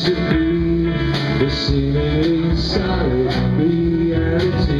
used to be the seeming solid reality.